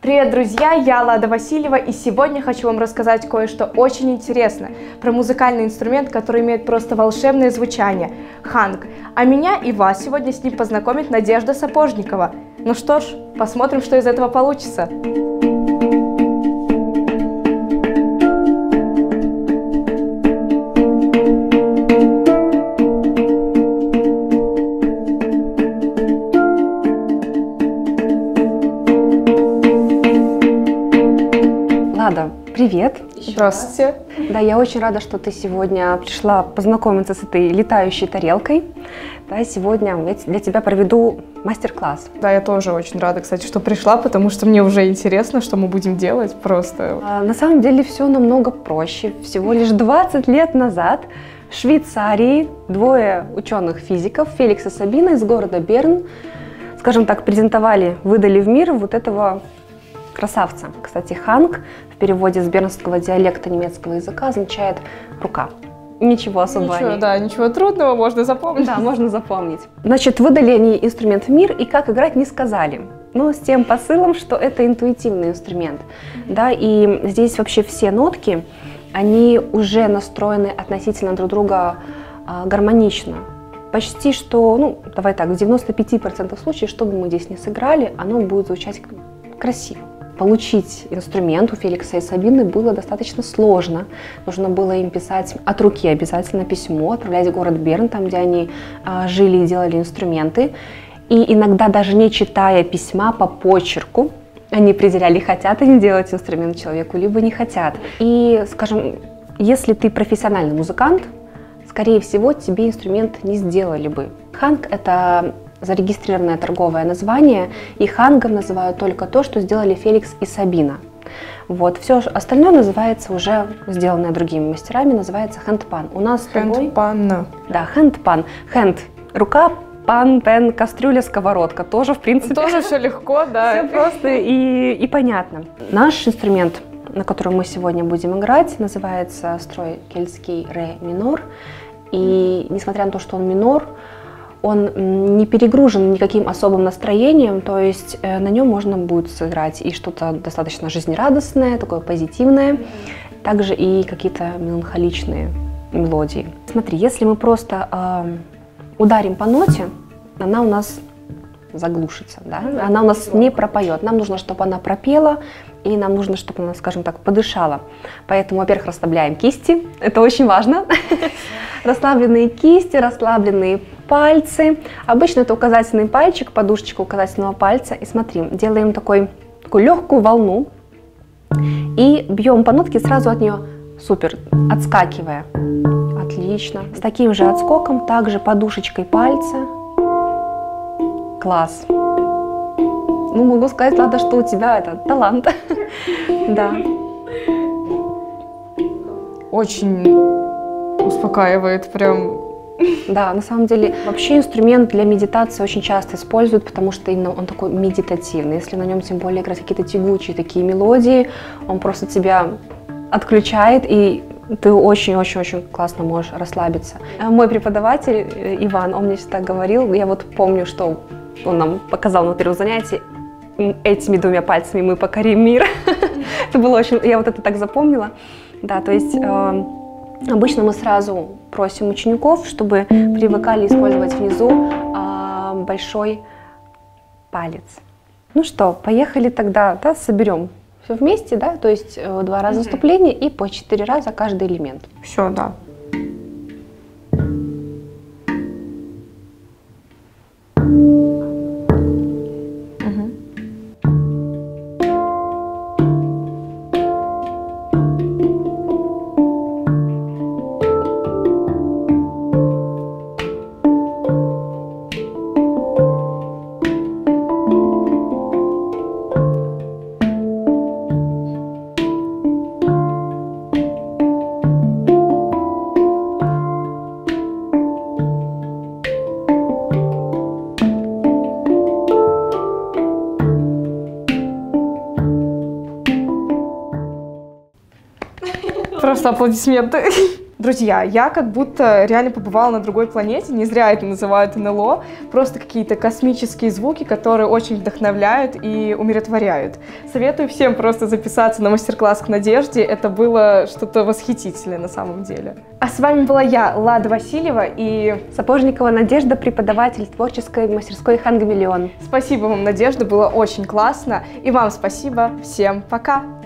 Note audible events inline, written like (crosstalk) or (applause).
Привет, друзья! Я Лада Васильева, и сегодня хочу вам рассказать кое-что очень интересное про музыкальный инструмент, который имеет просто волшебное звучание – ханг. А меня и вас сегодня с ним познакомит Надежда Сапожникова. Ну что ж, посмотрим, что из этого получится. Лада, привет. Здравствуйте. Да, я очень рада, что ты сегодня пришла познакомиться с этой летающей тарелкой. Да, сегодня я для тебя проведу мастер-класс. Да, я тоже очень рада, кстати, что пришла, потому что мне уже интересно, что мы будем делать просто. А, на самом деле все намного проще. Всего лишь 20 лет назад в Швейцарии двое ученых-физиков, Феликс и Сабина из города Берн, скажем так, презентовали, выдали в мир вот этого красавца. Кстати, ханг в переводе с бернского диалекта немецкого языка означает рука. Ничего особого. Ничего, да, ничего трудного, можно запомнить. Да, можно запомнить. Значит, выдали они инструмент в мир, и как играть не сказали. Но с тем посылом, что это интуитивный инструмент. Да, и здесь вообще все нотки, они уже настроены относительно друг друга а, гармонично. Почти что, ну, давай так, в 95% случаев, что бы мы здесь не сыграли, оно будет звучать красиво получить инструмент у Феликса и Сабины было достаточно сложно. Нужно было им писать от руки обязательно письмо, отправлять в город Берн, там, где они а, жили и делали инструменты. И иногда даже не читая письма по почерку, они определяли, хотят они делать инструмент человеку, либо не хотят. И, скажем, если ты профессиональный музыкант, скорее всего, тебе инструмент не сделали бы. Ханг — это зарегистрированное торговое название, и хангом называют только то, что сделали Феликс и Сабина. Вот, все остальное называется уже, сделанное другими мастерами, называется хендпан. У нас Хендпан. Да, хендпан. Хенд – рука, пан, пен, кастрюля, сковородка. Тоже, в принципе. Тоже все легко, (laughs) да. Все просто и, и понятно. Наш инструмент, на котором мы сегодня будем играть, называется строй кельтский ре минор. И несмотря на то, что он минор, он не перегружен никаким особым настроением, то есть э, на нем можно будет сыграть и что-то достаточно жизнерадостное, такое позитивное, также и какие-то меланхоличные мелодии. Смотри, если мы просто э, ударим по ноте, она у нас заглушится, да? она у нас не пропоет. Нам нужно, чтобы она пропела, и нам нужно, чтобы она, скажем так, подышала. Поэтому, во-первых, расслабляем кисти, это очень важно. (laughs) Расслабленные кисти, расслабленные пальцы. Обычно это указательный пальчик, подушечка указательного пальца. И смотри, делаем такой, такую легкую волну и бьем по нотке сразу от нее супер, отскакивая. Отлично. С таким же отскоком, также подушечкой пальца. Класс. Ну, могу сказать, Лада, что у тебя это талант. (laughs) Да. Очень успокаивает, прям да, на самом деле вообще инструмент для медитации очень часто используют, потому что именно он такой медитативный. Если на нем тем более играть какие-то тягучие такие мелодии, он просто тебя отключает и ты очень-очень-очень классно можешь расслабиться. А мой преподаватель э, Иван, он мне всегда говорил, я вот помню, что он нам показал на первом занятии, этими двумя пальцами мы покорим мир. (laughs) это было очень, я вот это так запомнила. Да, то есть э, обычно мы сразу просим учеников, чтобы привыкали использовать внизу а, большой палец. Ну что, поехали тогда, да, соберем все вместе, да, то есть э, два раза вступление и по четыре раза каждый элемент. Все, да. Просто аплодисменты. (laughs) Друзья, я как будто реально побывала на другой планете, не зря это называют НЛО, просто какие-то космические звуки, которые очень вдохновляют и умиротворяют. Советую всем просто записаться на мастер-класс к Надежде, это было что-то восхитительное на самом деле. А с вами была я, Лада Васильева и... Сапожникова Надежда, преподаватель творческой мастерской Хангамелион. Спасибо вам, Надежда, было очень классно. И вам спасибо. Всем пока!